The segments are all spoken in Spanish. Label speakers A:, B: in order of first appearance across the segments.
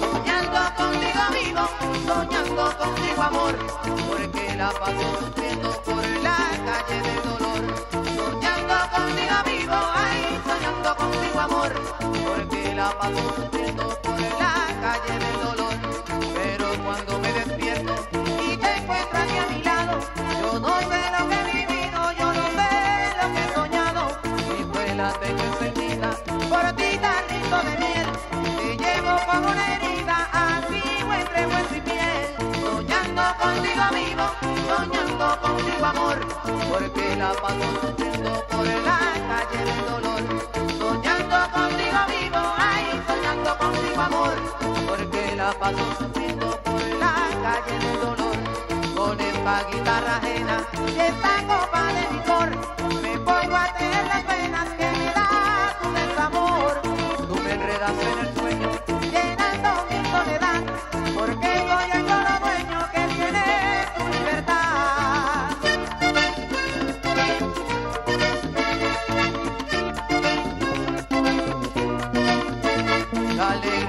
A: Soñando contigo, amigo, soñando contigo, amor, porque la pasó sufriendo por la calle del dolor. Soñando contigo, amigo, soñando contigo, amor, porque la pasó. tengo encendida por ti tan rico de miel. Te llevo como una herida aquí entre hueso y piel. Soñando contigo vivo, soñando contigo amor, porque la paso sufriendo por la calle del dolor. Soñando contigo vivo, ay, soñando contigo amor, porque la paso sufriendo por la calle del dolor. Con esta guitarra ajena y esta copa de licor.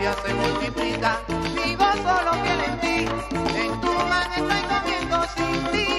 A: vida se multiplica, vivo solo bien en ti, en tu mano estoy comiendo sin ti.